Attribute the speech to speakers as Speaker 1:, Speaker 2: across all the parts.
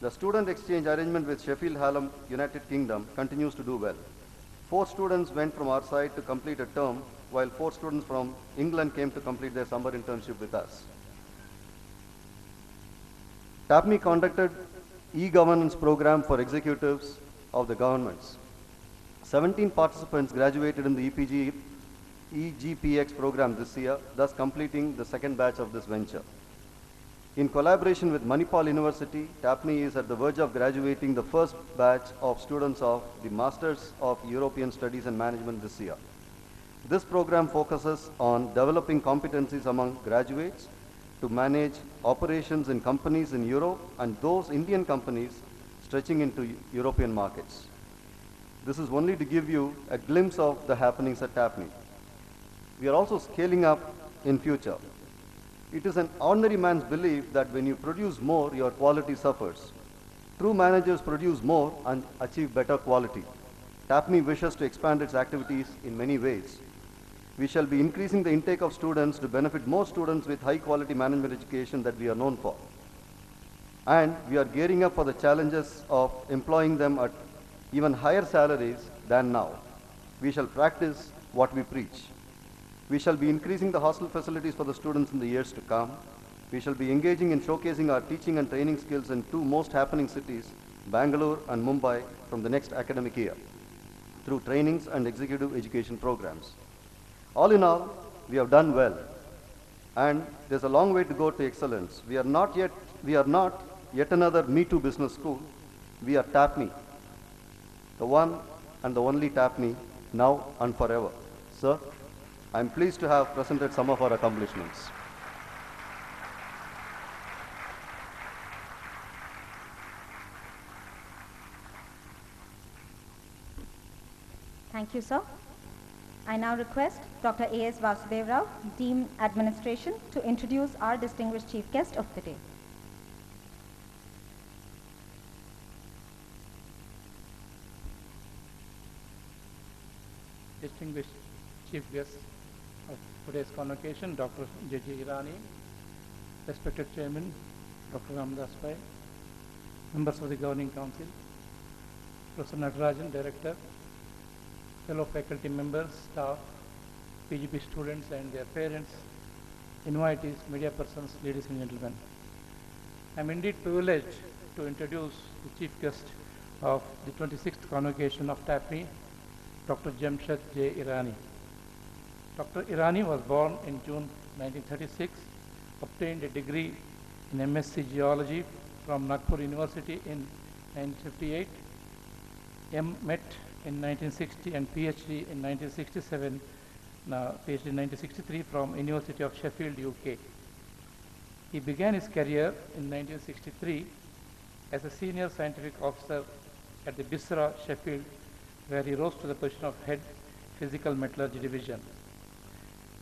Speaker 1: The student exchange arrangement with Sheffield Hallam, United Kingdom continues to do well. Four students went from our side to complete a term, while four students from England came to complete their summer internship with us. TAPMI conducted e-governance program for executives of the governments. 17 participants graduated in the EPG, EGPX program this year, thus completing the second batch of this venture. In collaboration with Manipal University, TAPMI is at the verge of graduating the first batch of students of the Masters of European Studies and Management this year. This program focuses on developing competencies among graduates to manage operations in companies in Europe and those Indian companies stretching into European markets. This is only to give you a glimpse of the happenings at TAPMI. We are also scaling up in future. It is an ordinary man's belief that when you produce more, your quality suffers. True managers produce more and achieve better quality. TAPMI wishes to expand its activities in many ways. We shall be increasing the intake of students to benefit more students with high quality management education that we are known for. And we are gearing up for the challenges of employing them at even higher salaries than now. We shall practice what we preach. We shall be increasing the hostel facilities for the students in the years to come. We shall be engaging in showcasing our teaching and training skills in two most happening cities, Bangalore and Mumbai, from the next academic year through trainings and executive education programs. All in all, we have done well. And there's a long way to go to excellence. We are not yet, we are not yet another Me Too business school. We are TAPMI, the one and the only TAPMI, now and forever. Sir, I'm pleased to have presented some of our accomplishments.
Speaker 2: Thank you, sir. I now request Dr. A.S. Vasudev Rao, Dean Administration, to introduce our distinguished chief guest of the day.
Speaker 3: distinguished chief guest of today's convocation, Dr. J.J. Irani, respected chairman, Dr. Ramdas Pai, members of the governing council, Professor Natarajan, director, fellow faculty members, staff, PGP students and their parents, invitees, media persons, ladies and gentlemen. I am indeed privileged to introduce the chief guest of the 26th convocation of TAPMI, Dr. Jamshed J. Irani. Dr. Irani was born in June 1936, obtained a degree in MSc Geology from Nagpur University in 1958, M. Met in 1960 and PhD in 1967, now PhD in 1963 from University of Sheffield, UK. He began his career in 1963 as a senior scientific officer at the BISRA, Sheffield, where he rose to the position of head physical metallurgy division.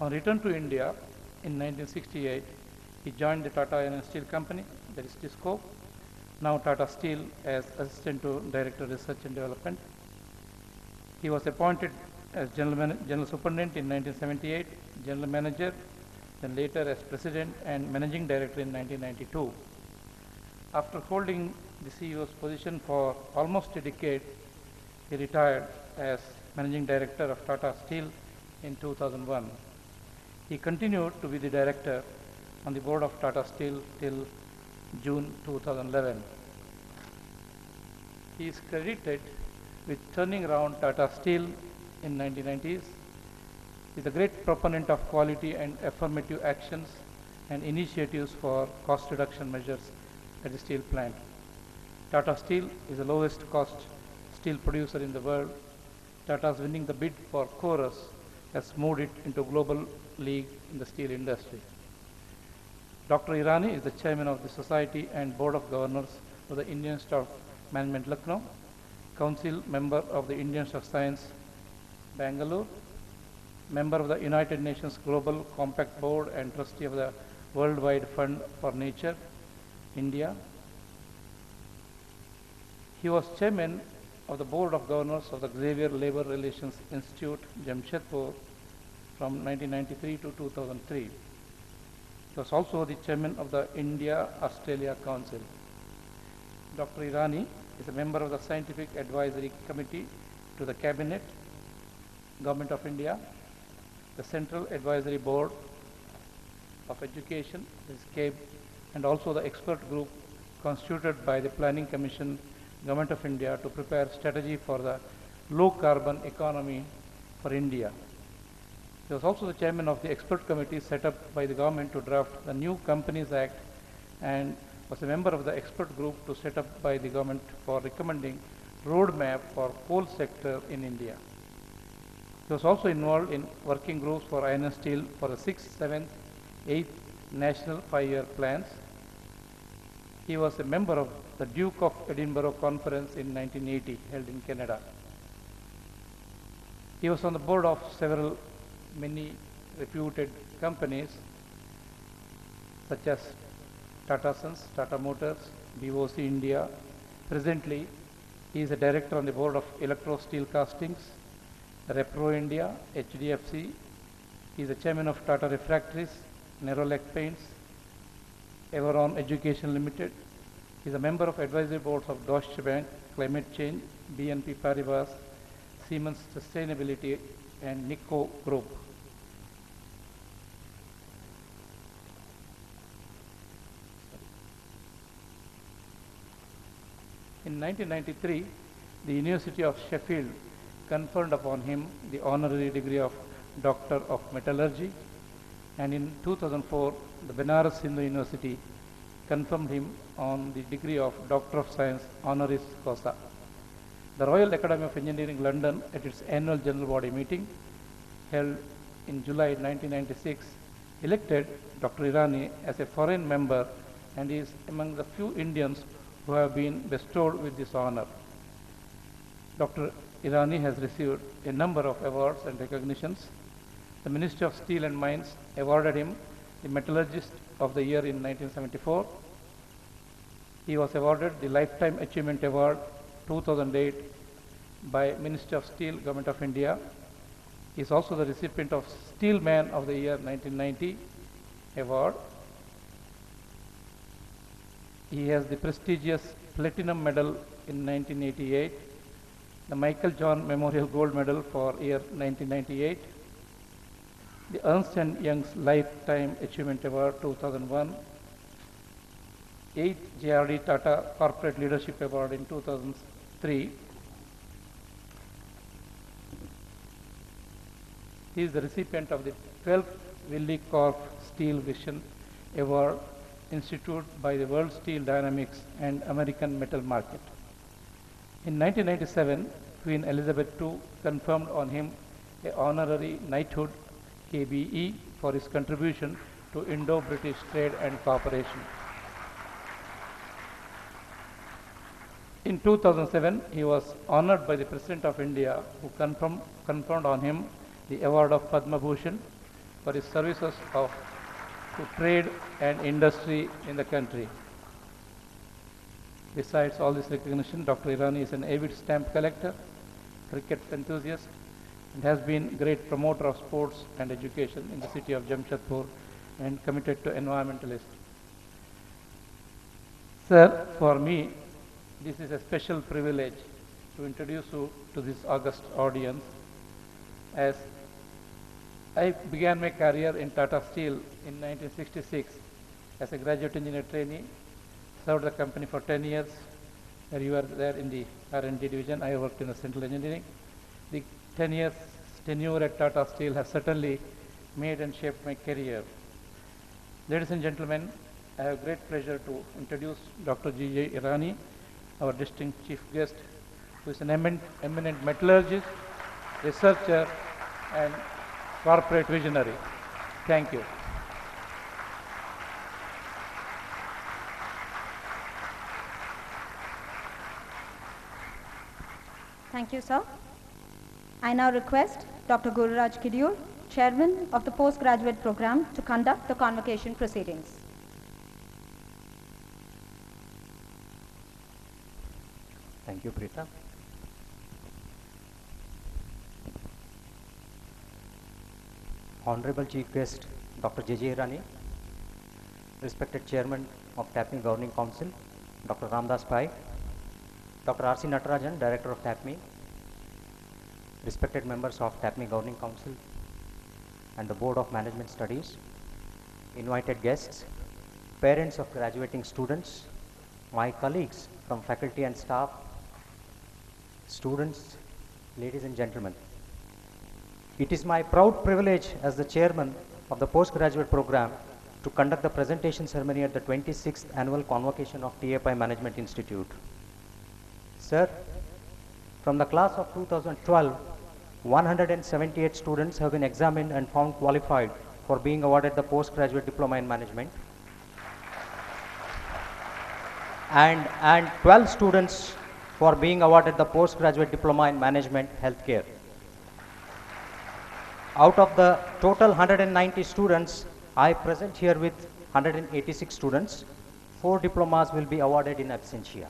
Speaker 3: On return to India in 1968, he joined the Tata Iron and Steel Company, that is TISCO, now Tata Steel as Assistant to Director Research and Development. He was appointed as General, Man- General Superintendent in 1978, General Manager, then later as President and Managing Director in 1992. After holding the CEO's position for almost a decade, he retired as Managing Director of Tata Steel in 2001. He continued to be the director on the board of Tata Steel till June 2011. He is credited with turning around Tata Steel in 1990s. He is a great proponent of quality and affirmative actions and initiatives for cost reduction measures at the steel plant. Tata Steel is the lowest cost steel producer in the world. Tata's winning the bid for Corus has moved it into global league in the steel industry. Dr. Irani is the chairman of the Society and Board of Governors of the Indian of Management Lucknow, council member of the Indian of Science Bangalore, member of the United Nations Global Compact Board and trustee of the Worldwide Fund for Nature, India. He was chairman of the Board of Governors of the Xavier Labor Relations Institute, Jamshedpur, from 1993 to 2003. He was also the chairman of the India-Australia Council. Dr. Irani is a member of the Scientific Advisory Committee to the Cabinet, Government of India, the Central Advisory Board of Education, is and also the expert group constituted by the Planning Commission, Government of India to prepare strategy for the low carbon economy for India. He was also the chairman of the expert committee set up by the government to draft the new Companies Act and was a member of the expert group to set up by the government for recommending roadmap for coal sector in India. He was also involved in working groups for iron and steel for the 6th, 7th, 8th national five-year plans. He was a member of the Duke of Edinburgh Conference in 1980 held in Canada. He was on the board of several many reputed companies such as Tata Sons, Tata Motors, BOC India. Presently, he is a director on the board of Electrosteel Castings, Repro India, HDFC. He is the chairman of Tata Refractories, Nerolac Paints, Everonn Education Limited. He is a member of advisory boards of Deutsche Bank, Climate Change, BNP Paribas, Siemens Sustainability, and Nikko Group. In 1993, the University of Sheffield conferred upon him the honorary degree of Doctor of Metallurgy, and in 2004, the Benares Hindu University confirmed him on the degree of Doctor of Science honoris causa. The Royal Academy of Engineering London, at its annual general body meeting held in July 1996, elected Dr. Irani as a foreign member and is among the few Indians who have been bestowed with this honor. Dr. Irani has received a number of awards and recognitions. The Ministry of Steel and Mines awarded him the Metallurgist of the Year in 1974. He was awarded the Lifetime Achievement Award 2008 by Ministry of Steel, Government of India. He is also the recipient of Steel Man of the Year 1990 award. He has the prestigious Platinum Medal in 1988, the Michael John Memorial Gold Medal for year 1998, the Ernst & Young's Lifetime Achievement Award 2001, 8th JRD Tata Corporate Leadership Award in 2003. He is the recipient of the 12th Willy Korf Steel Vision Award instituted by the World Steel Dynamics and American Metal Market. In 1997, Queen Elizabeth II confirmed on him a honorary knighthood KBE for his contribution to Indo-British trade and cooperation. In 2007, he was honored by the President of India who confirmed, conferred on him the award of Padma Bhushan for his services of, to trade and industry in the country. Besides all this recognition, Dr. Irani is an avid stamp collector, cricket enthusiast, and has been great promoter of sports and education in the city of Jamshedpur and committed to environmentalist. Sir, for me, this is a special privilege to introduce you to this august audience as I began my career in Tata Steel in 1966 as a graduate engineer trainee, served the company for 10 years, where you were there in the R&D division. I worked in the central engineering. The 10 years tenure at Tata Steel has certainly made and shaped my career. Ladies and gentlemen, I have great pleasure to introduce Dr. G.J. Irani, our distinguished chief guest, who is an eminent, eminent metallurgist, researcher, and corporate visionary. Thank you.
Speaker 2: Thank you, sir. I now request Dr. Gururaj Kidiyoor, Chairman of the Postgraduate Program, to conduct the convocation proceedings.
Speaker 4: Thank you, Preeta. Honorable Chief Guest, Dr. J.J. Irani, respected Chairman of TAPMI Governing Council, Dr. Ramdas Pai, Dr. R.C. Natarajan, Director of TAPMI, respected members of TAPMI Governing Council and the Board of Management Studies, invited guests, parents of graduating students, my colleagues from faculty and staff, students, ladies and gentlemen. It is my proud privilege as the chairman of the postgraduate program to conduct the presentation ceremony at the 26th annual convocation of T. A. Pai Management Institute. Sir, from the class of 2012, 178 students have been examined and found qualified for being awarded the postgraduate diploma in management. And, and 12 students for being awarded the postgraduate diploma in management healthcare. Out of the total 190 students, I present here with 186 students. Four diplomas will be awarded in absentia.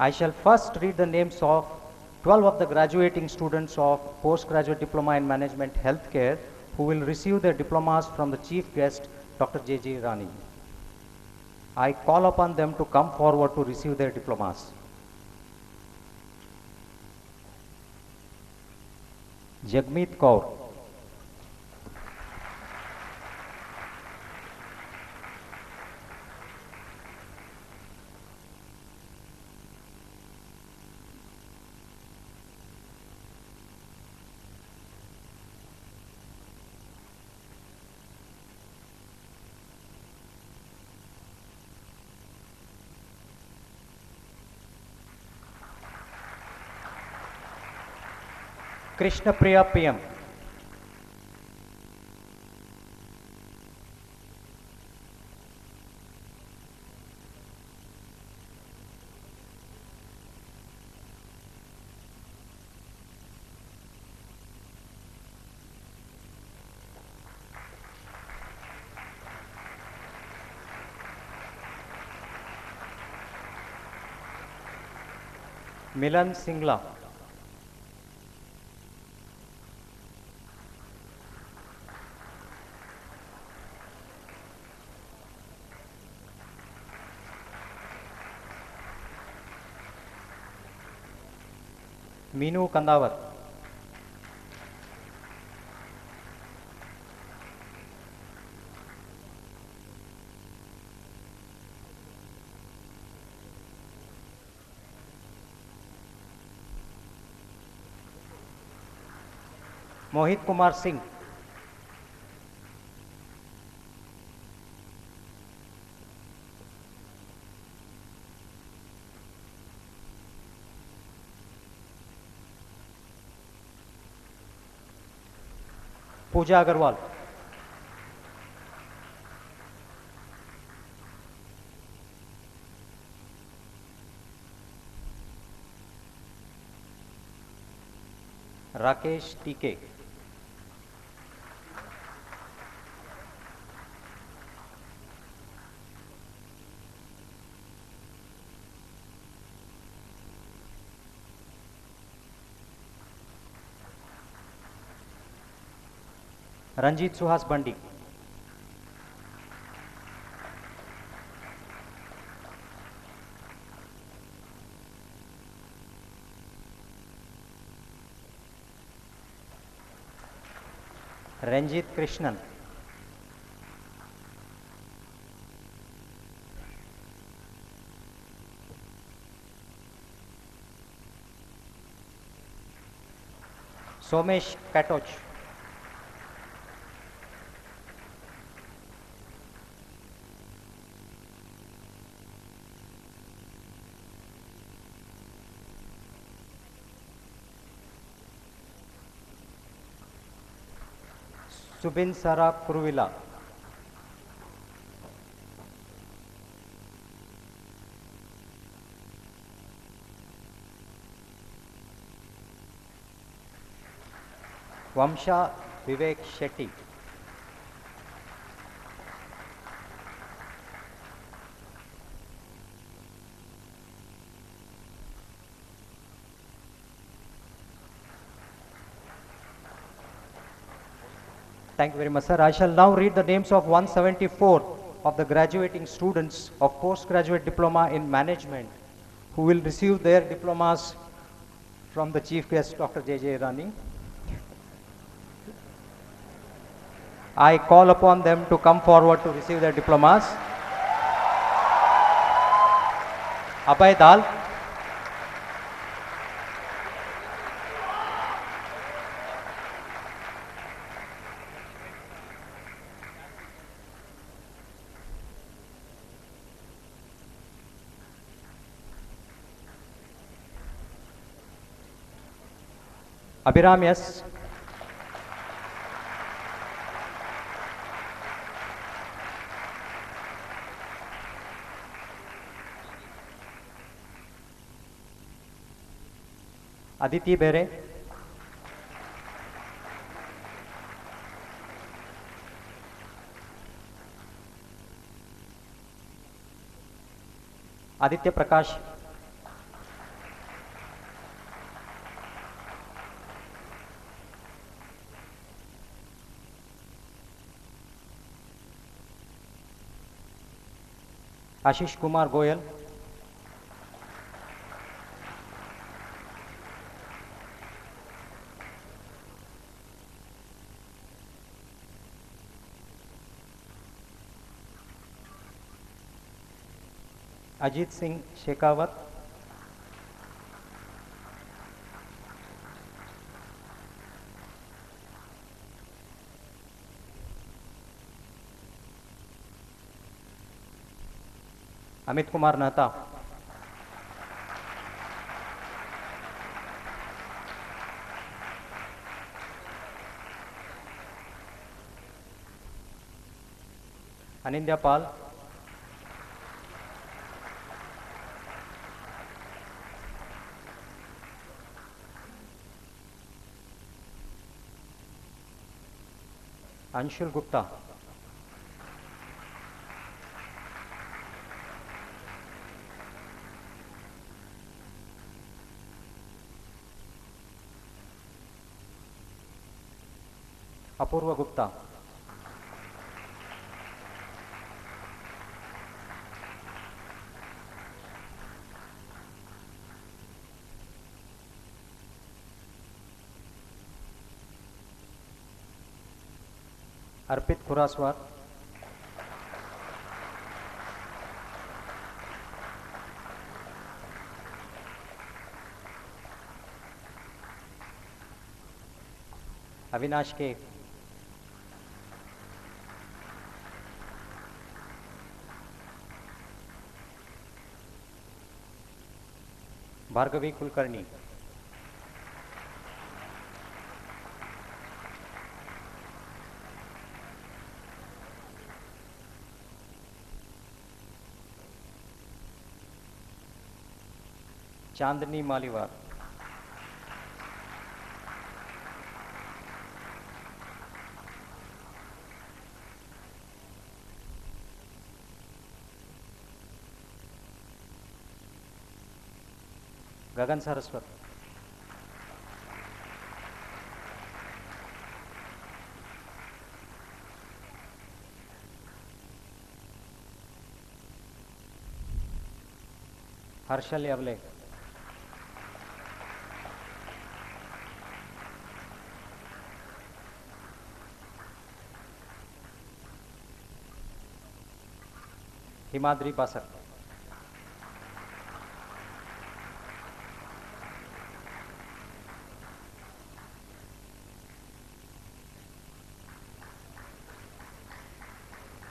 Speaker 4: I shall first read the names of 12 of the graduating students of postgraduate diploma in management healthcare who will receive their diplomas from the chief guest Dr. J.J. Irani. I call upon them to come forward to receive their diplomas. Jagmeet Kaur. Krishnapriya PM Milan Singla Meenu Kandavar. Mohit Kumar Singh. Pooja Agarwal. Rakesh TK. Ranjit Suhas Bandi. Ranjit Krishnan. Somesh Katoch. Subin Sara Kuruvila. Vamsha Vivek Shetty Thank you very much, sir. I shall now read the names of 174 of the graduating students of postgraduate diploma in management who will receive their diplomas from the chief guest, Dr. J.J. Irani. I call upon them to come forward to receive their diplomas. Abhay Dal. Abhiram S Aditi Bere. Aditya Prakash. Ashish Kumar Goyal. Ajit Singh Shekhawat. Amit Kumar नहता Anindya Pal. Anshul Gupta. Apoorva Gupta. Arpit Khuraswar Avinash K Bhargavi Kulkarni. Chandni Maliwar Gagan Saraswat. Harshal Yawale. Himadri Basak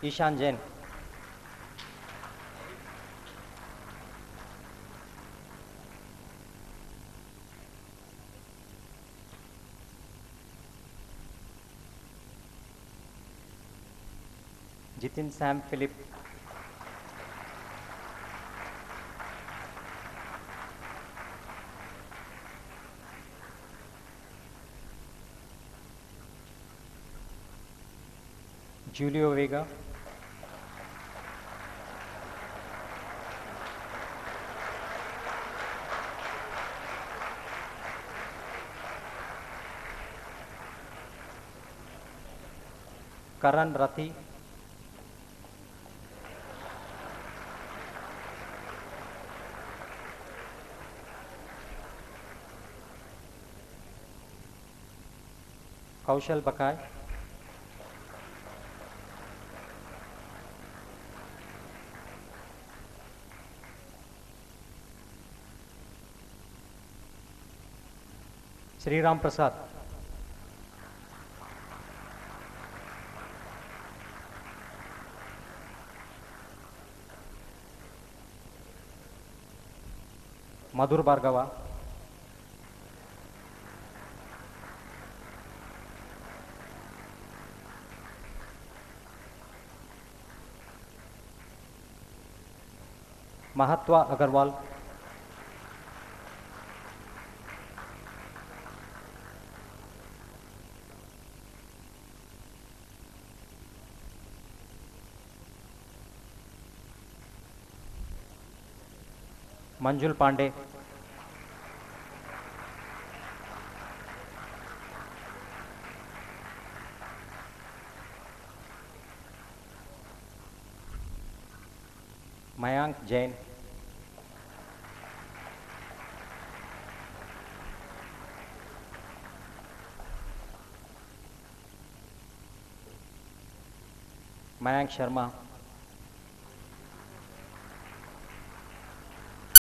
Speaker 4: Ishan Jain Jitin Sam Philip Julio Vega Karan Rathi Kaushal Bakay Shri Ram Prasad Madhur Bhargava. महात्वा Agarwal. Manjul Pandey. Mayank Jain, Mayank Sharma,